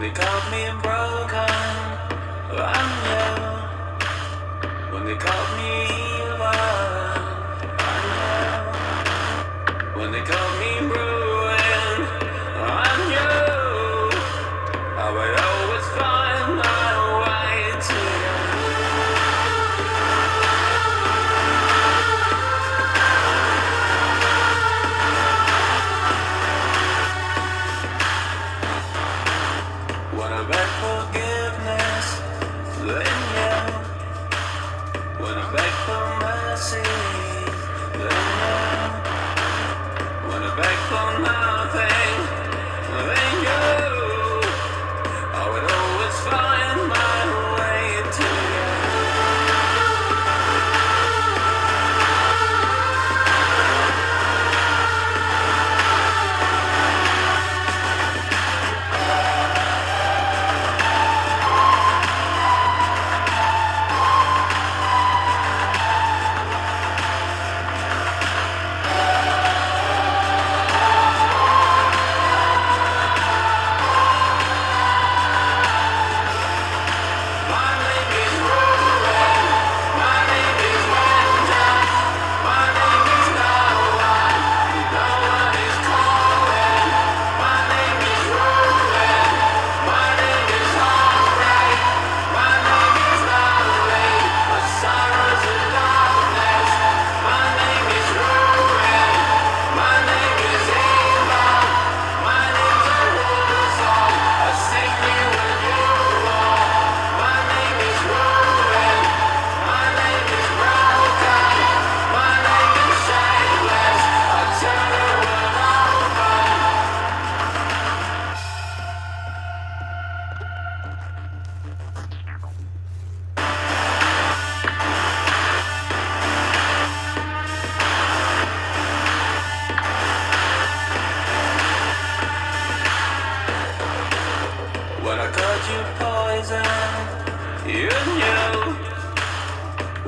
When they called me and broke I'm young. When they called me evil, I'm young. When they called me forgiveness when you when I beg for mercy.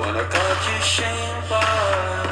When I called you shame, boy.